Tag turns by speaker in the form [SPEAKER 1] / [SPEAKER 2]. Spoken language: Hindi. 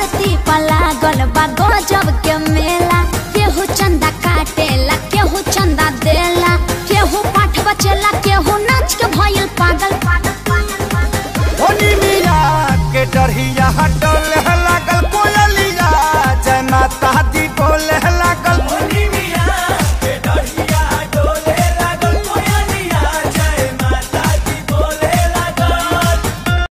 [SPEAKER 1] धरती पर लागल गजब के मेला। केहू चंदा काटेला, केहू चंदा देला। केहू पाठ बचेला, केहू नाच के भयल पागल।
[SPEAKER 2] हटल लागल कोयलिया। जनाता दी बोले